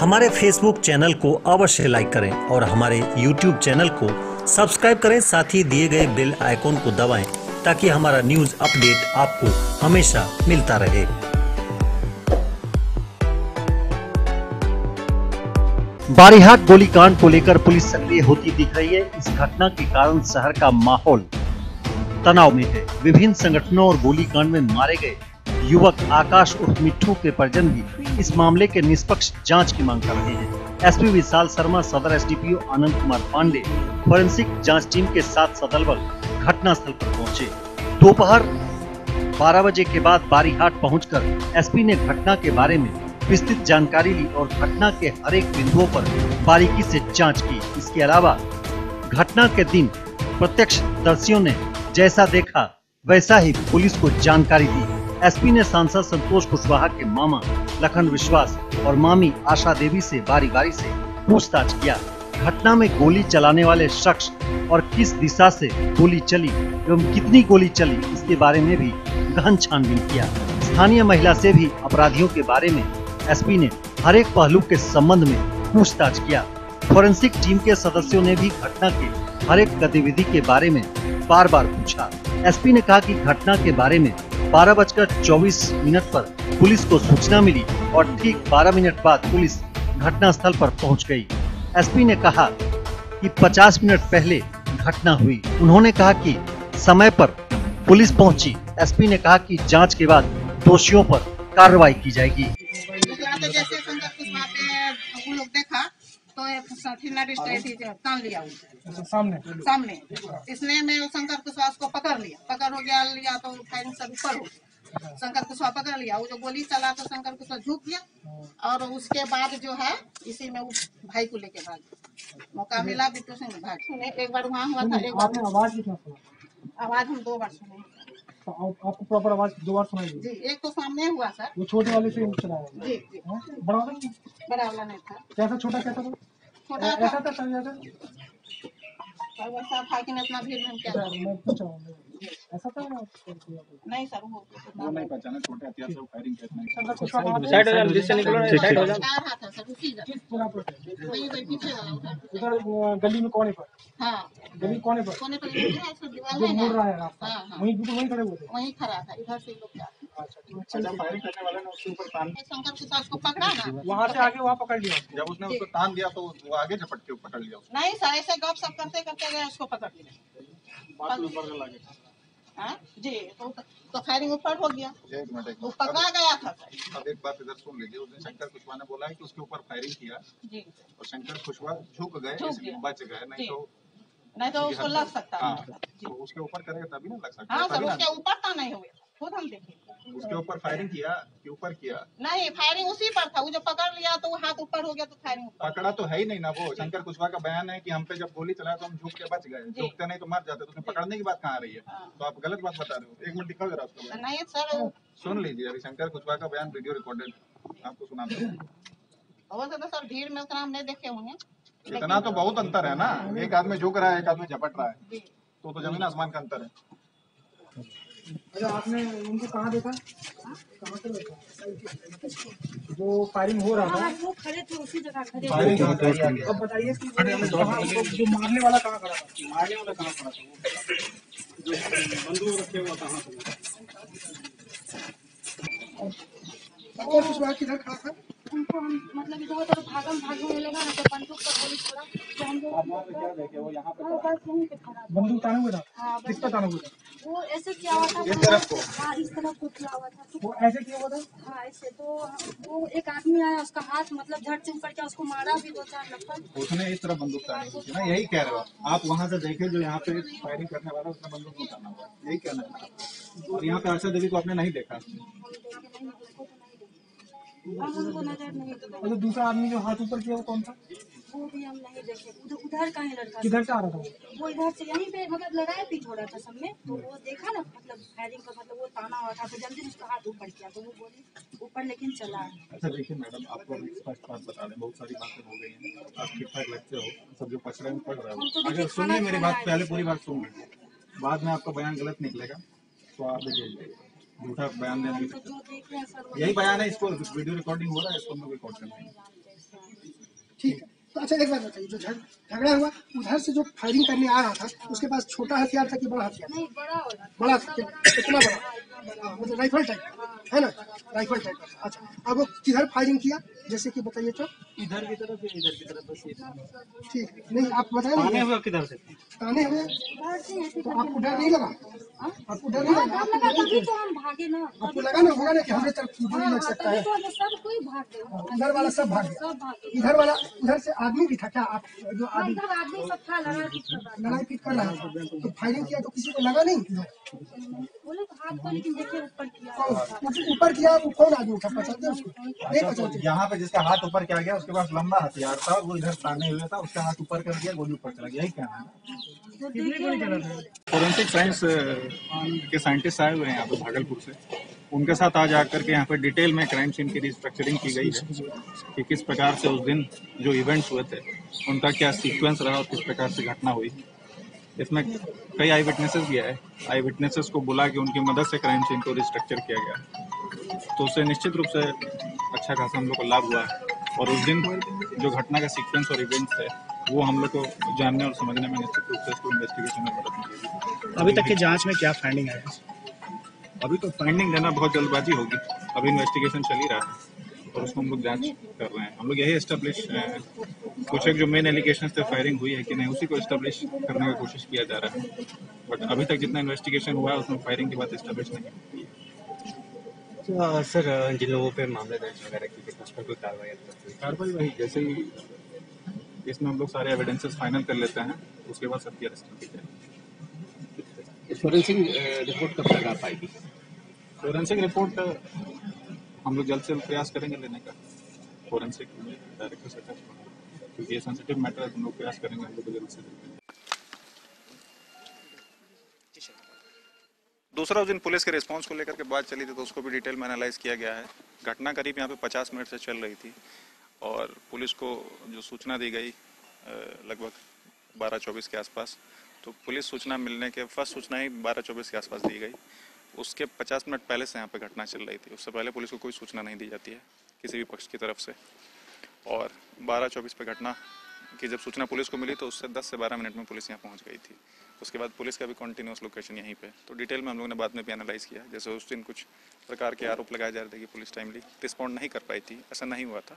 हमारे Facebook channel को अवश्य लाइक करें और हमारे यूट्यूब चैनल को सब्सक्राइब करें, साथ ही दिए गए बेल आइकॉन को दबाएँ, ताकि हमारा न्यूज़ अपडेट आपको हमेशा मिलता रहे। बारीहाट गोलीकांड को लेकर पुलिस सक्रिय होती दिख रही है। इस घटना के कारण शहर का माहौल तनाव में है। विभिन्न संगठनों और गोलीकांड में मारे गए युवक आकाश उर्फ़ मिट्टू के परिजन भी इस मामले के निष्पक्ष जाँच की मांग कर रहे हैं। एसपी विशाल शर्मा, सदर एसडीपीओ आनंद कुमार पांडे, फोरेंसिक जाँच टीम के साथ सदलबल घटनास्थल पर पहुँचे। दोपहर 12 बजे के बाद बारीहाट पहुंचकर एसपी ने घटना के बारे में विस्तृत जानकारी ली और घटना के हर एक बिंदुओं पर बारीकी से जाँच की। इसके अलावा घटना के दिन प्रत्यक्ष दर्शियों ने जैसा देखा, वैसा ही पुलिस को जानकारी दी। एसपी ने सांसद संतोष कुशवाहा के मामा लखन विश्वास और मामी आशा देवी से बारी बारी से पूछताछ किया। घटना में गोली चलाने वाले शख्स और किस दिशा से गोली चली एवं कितनी गोली चली, इसके बारे में भी गहन छानबीन किया। स्थानीय महिला से भी अपराधियों के बारे में एसपी ने हर एक पहलू के संबंध में पूछताछ किया। फोरेंसिक टीम के सदस्यों ने भी घटना के हर एक गतिविधि के बारे में बार बार पूछा। एसपी ने कहा कि घटना के बारे में बारह बजकर चौबीस मिनट पर पुलिस को सूचना मिली और ठीक बारह मिनट बाद पुलिस घटना स्थल पर पहुँच गई। एसपी ने कहा कि 50 मिनट पहले घटना हुई। उन्होंने कहा कि समय पर पुलिस पहुँची। एसपी ने कहा कि जाँच के बाद दोषियों पर कार्रवाई की जाएगी। तो जैसे संजय कुशवाहा पे उन लोग देखा तो फिंगर लिया उसे अच्छा सामने। सामने। इसने मैं शंकर कुशवाहा को पकड़ लिया। पकड़ हो गया लिया तो फायरिंग सब ऊपर हो गया। शंकर कुशवाहा पकड़ लिया। वो जो गोली चला तो शंकर कुशवाहा झुक गया। और उसके बाद जो है इसी में वो भाई को लेके भाग मौका मिला बिट्टू सिंह भाग सुने एक बार वहाँ हुआ था एक बार आवाज़ आवाज़ हम दो बार सुने तो आपको प्रॉपर आवाज़ दो बार सुनाई जी एक तो सामने हुआ सर। वो छोटे वाले से चलाया जी जी। हाँ? बड़ा वाला नहीं? बड़ा वाला नहीं था। कैसा छोटा कैसा था? छोटा ऐसा था। था सर ऐसा? और वैसा था कि इतना भीड़ में हम क्या मैं पूछा हूँ। से गली में कोने पर गली कोने पर मुड़ रहा है। रास्ता खड़े हुए खड़ा था इधर से आगे वहाँ पकड़ लिया जब उसने उसको तान दिया तो वो आगे झपट के पकड़ लिया नहीं सर ऐसे गप सप करते करते गए उसको पकड़ लिया हाँ? जी तो तो फायरिंग ऊपर हो गया। वो पकड़ा गया था। अब एक बात इधर सुन लीजिए उस दिन शंकर कुशवाहा ने बोला है कि उसके ऊपर फायरिंग किया। जी। और शंकर कुशवाहा झुक गए इसलिए बच गए नहीं तो नहीं तो उसको लग सकता हाँ तो उसके ऊपर करेगा तभी ना लग सकता हाँ है, सर उसके ऊपर तो नहीं हुए। खुद हम देखे उसके ऊपर फायरिंग किया कि ऊपर किया। नहीं फायरिंग उसी पर था। वो जो पकड़ लिया तो हाथ ऊपर हो गया तो फायरिंग पकड़ा तो है ही नहीं ना वो। शंकर कुशवाहा का बयान है कि हम पे जब गोली चलाया तो हम झुक के बच गए। झुकते नहीं तो मर जाते। तो पकड़ने की बात कहाँ आ रही है? हाँ। तो आप गलत बात बता रहे हो। एक मिनट दिखाओ जरा उसका नहीं सर सुन लीजिए अभी शंकर कुशवाहा का बयान वीडियो रिकॉर्डेड आपको सुनाते हैं हो सर भीड़ में उतना हम नहीं देखे होंगे। इतना तो बहुत अंतर है ना। एक आदमी झुक रहा है एक आदमी झपट रहा है। तो तो ज़मीन आसमान का अंतर है। अच्छा आपने उनको कहाँ देखा? कहाँ से देखा? जो फायरिंग हो रहा था। वो खड़े थे उसी जगह खड़े फायरिंग कहाँ करी है? अब बताइए कि वो कहाँ जो मारने वाला कहाँ खड़ा था? मारने वाला कहाँ पड़ा था? वो? जो बंदूक रखे हुआ कहाँ था और कुछ बात किधर खड़ा था? उनको हम मतलब इधर उधर भागम भागने लगा ना तो बंदूक का गोली छोड़ा तो हम लोग आप वहाँ पे क्या देखे वो यहाँ पे हाँ, बस वहीं पे खड़ा बंदूक ताने हुए था हाँ किस पर ताने हुए था वो ऐसे किया हुआ था इस तरफ़ को? हाँ इस तरफ़ को किया हुआ था। वो ऐसे किया हुआ था? हाँ ऐसे तो वो एक आदमी आया उसका हाथ मतलब झट से ऊपर किया उसको मारा भी दो चार लपट उसने इस तरह बंदूक तानी हुई थी ना यही कह रहे हो आप। आप वहाँ से देखे जो यहाँ पे फायरिंग करने वाला उसने बंदूक नहीं ताना हुआ। यही कहना है। और यहाँ पे आशा देवी को आपने नहीं देखा? हम उनको नज़र नहीं। दिया दूसरा आदमी जो हाथ ऊपर किया वो कौन था? वो भी हम नहीं देखे। उधर उधर का ही लड़का किधर से आ रहा था? वो? इधर से यहीं पे मतलब लड़ाई पीट हो रहा था सब में। तो वो देखा ना मतलब फायरिंग का मतलब वो ताना हुआ था तो जल्दी उसका हाथ ऊपर किया तो वो बोली ऊपर लेकिन चला। अच्छा देखिए मैडम आपको अभी स्पष्ट बात बता दें बहुत सारी बातें हो गई हैं। आप ठीक ठाक लगते हो सब जो पचड़े में पड़ रहे हम तो हो अगर सुनिए मेरी बात है। पहले पूरी बात सुन लीजिए बाद में आपका बयान गलत निकलेगा तो आप देखिए। झूठा बयान देने की तो हैं यही बयान है इसको वीडियो रिकॉर्डिंग हो रहा है इसको हम लोग रिकॉर्ड कर हैं। ठीक है। तो अच्छा एक बात बताइए जो झगड़ा हुआ उधर से जो फायरिंग करने आ रहा था उसके पास छोटा हथियार था कि बड़ा हथियार? नहीं बड़ा कितना बड़ा हाँ, मतलब राइफल टाइप है ना? राइफल टाइप अच्छा अब वो किधर फायरिंग किया? जैसे कि बताइए तो। इधर की तरफ़ या इधर की तरफ़ बस ये ठीक। नहीं आप बताए। हुआ किधर से? ताने हुए। हैं तो आपको डर नहीं लगा? आपको डर नहीं हाँ, लगा डर लगा तभी तो हम भागे ना। आपको लगा ना होगा ना कि हमारे तरफ़ गोली हाँ, लग हाँ, सकता है? तो हम सब कोई भाग गए उधर वाला सब भाग गया। इधर वाला उधर से आदमी भी था क्या? आप जो हाँ, आदमी इधर आदमी सब था लड़ा पीट कर रहा लड़ाई पीट कर रहा था। तो फायरिंग किया तो किसी को लगा नहीं? तो हाथ को लेकिन देखिए ऊपर किया। ऊपर- ऊपर किया वो कौन आदमी था पहचानते उसको? नहीं पहचानते यहाँ पे जिसका हाथ ऊपर किया गया उसके पास लंबा हथियार था वो इधर ताने हुए था उसका हाथ ऊपर कर दिया गोली ऊपर चला गया यही कहना है तो फोरेंसिक साइंस के साइंटिस्ट आए हुए हैं यहाँ पे भागलपुर से। उनके साथ आज आकर के यहाँ पे डिटेल में क्राइम सीन की रिस्ट्रक्चरिंग की गई है कि किस प्रकार से उस दिन जो इवेंट्स हुए थे उनका क्या सीक्वेंस रहा और किस प्रकार से घटना हुई। इसमें कई आई विटनेसेस भी आए। आई विटनेसेस को बुला के उनकी मदद से क्राइम सीन को रिस्ट्रक्चर किया गया। तो उससे निश्चित रूप से अच्छा खासा हम लोग को लाभ हुआ है। और उस दिन जो घटना का सीक्वेंस और इवेंट्स है वो हम लोग को जानने और समझने में निश्चित रूप से इसको इन्वेस्टिगेशन में मदद मिलेगी अभी तक की जाँच में क्या फाइंडिंग है? अभी तो फाइंडिंग देना बहुत जल्दबाजी होगी। अभी इन्वेस्टिगेशन चल ही रहा है और उसको हम लोग जाँच कर रहे हैं। हम लोग यही एस्टेब्लिश कुछ एक जो मेन एलिगेशन थे फायरिंग हुई है कि नहीं उसी को एस्टेब्लिश करने की कोशिश किया जा रहा है। बट अभी तक जितना इन्वेस्टिगेशन हुआ है उसमें फायरिंग की बात एस्टेब्लिश नहीं है। तो, सर जिन लोगों पे मामले दर्ज वगैरह की उस पर कोई कार्रवाई? कार्रवाई वही जैसे ही इसमें हम लोग सारे एविडेंसेस फाइनल कर लेते हैं उसके बाद सबकी अरेस्ट की जाएगी फोरेंसिक रिपोर्ट कब तक आ पाएगी? फोरेंसिक रिपोर्ट हम लोग जल्द से जल्द प्रयास करेंगे लेने का। फोरेंसिक डायरेक्टर से टच होना क्योंकि ये सेंसिटिव मैटर है तो हम लोग प्रयास करेंगे हम लोग जल्द से जल्द दूसरा उस दिन पुलिस के रिस्पांस को लेकर के बात चली थी तो उसको भी डिटेल में एनालाइज किया गया है। घटना करीब यहाँ पे 50 मिनट से चल रही थी और पुलिस को जो सूचना दी गई लगभग बारह चौबीस के आसपास तो पुलिस सूचना मिलने के, फ़र्स्ट सूचना ही बारह चौबीस के आसपास दी गई। उसके 50 मिनट पहले से यहाँ पे घटना चल रही थी। उससे पहले पुलिस को कोई सूचना नहीं दी जाती है किसी भी पक्ष की तरफ़ से। और बारह चौबीस पे घटना कि जब सूचना पुलिस को मिली तो उससे 10 से 12 मिनट में पुलिस यहाँ पहुँच गई थी। उसके बाद पुलिस का भी कंटिन्यूस लोकेशन यहीं पे। तो डिटेल में हम लोग ने बाद में भी एनालाइज किया। जैसे उस दिन कुछ प्रकार के आरोप लगाए जा रहे थे कि पुलिस टाइमली रिस्पॉन्ड नहीं कर पाई थी। ऐसा नहीं हुआ था।